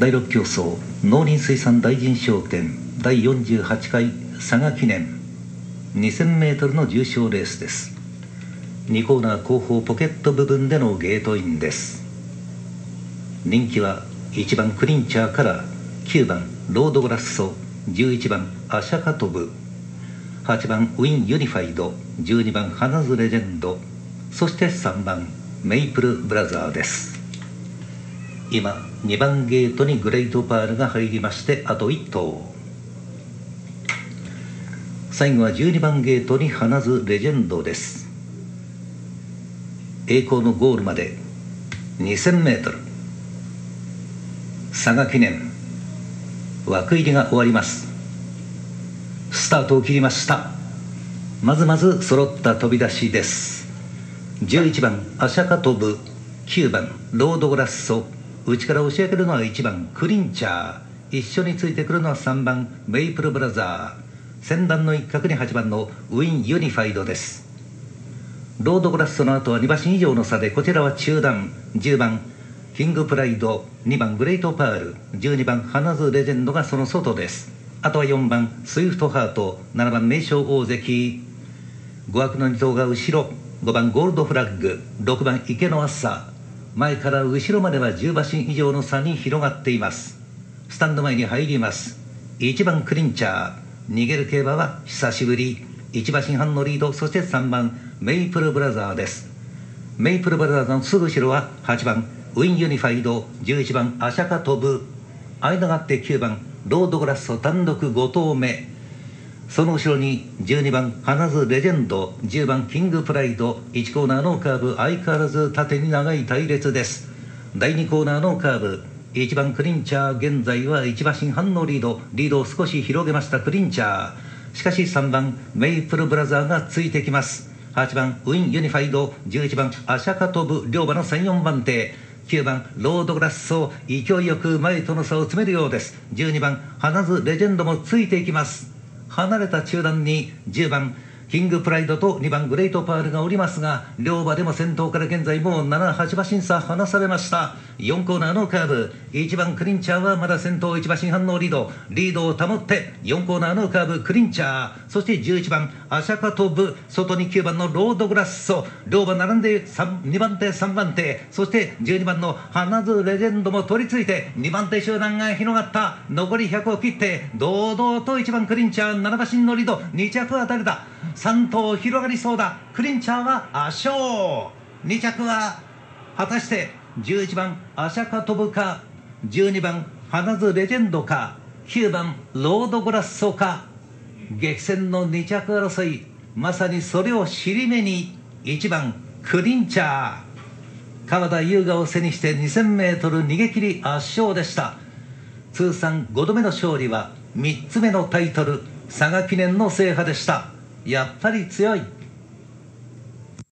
第6競争農林水産大臣賞券第48回佐賀記念 2000m の重賞レースです。2コーナー後方ポケット部分でのゲートインです。人気は1番クリンチャーから9番ロードグラッソ11番アシャカトブ8番ウィンユニファイド12番ハナズレジェンドそして3番メイプルブラザーです。今2番ゲートにグレートパールが入りましてあと1頭。最後は12番ゲートに花ずレジェンドです。栄光のゴールまで 2000m 佐賀記念。枠入りが終わります。スタートを切りました。まずまず揃った飛び出しです。11番アシャカトブ9番ロードゴラッソ。内から押し上げるのは1番クリンチャー一緒についてくるのは3番メイプルブラザー先団の一角に8番のウィンユニファイドですロードゴラッソの後は2馬身以上の差でこちらは中段10番キングプライド2番グレートパール12番ハナズレジェンドがその外ですあとは4番スイフトハート7番名将大関5枠の2頭が後ろ5番ゴールドフラッグ6番イケノアサ前から後ろまでは10馬身以上の差に広がっています。スタンド前に入ります。1番クリンチャー。逃げる競馬は久しぶり。1馬身半のリード。そして3番メイプルブラザーです。メイプルブラザーのすぐ後ろは8番ウィンユニファイド。11番アシャカトブ。間があって9番ロードグラッソ単独5投目。その後ろに12番花ズレジェンド10番キングプライド1コーナーのカーブ相変わらず縦に長い隊列です。第2コーナーのカーブ1番クリンチャー現在は1馬身半のリード。リードを少し広げましたクリンチャー。しかし3番メイプルブラザーがついてきます。8番ウィンユニファイド。11番アシャカトブ両馬の34番手。9番ロードゴラッソ。勢いよく前との差を詰めるようです。12番ハナズレジェンドもついていきます。離れた中段に10番キングプライドと2番グレートパールがおりますが両馬でも先頭から現在もう7、8馬身差離されました。4コーナーのカーブ。1番クリンチャーはまだ先頭1馬身半のリード。リードを保って4コーナーのカーブクリンチャー。そして11番アシャカトブ外に9番のロードゴラッソ。両馬並んで2番手3番手。そして12番のハナズレジェンドも取り付いて2番手集団が広がった。残り100を切って堂々と1番クリンチャー7馬身のリード。2着は誰だ？3頭広がりそうだ。クリンチャーは圧勝2着は果たして11番アシャカトブか12番花ズレジェンドか9番ロードグラッソか。激戦の2着争いまさにそれを尻目に1番クリンチャー。川田優雅を背にして 2000m 逃げ切り圧勝でした。通算5度目の勝利は3つ目のタイトル佐賀記念の制覇でした。やっぱり強い。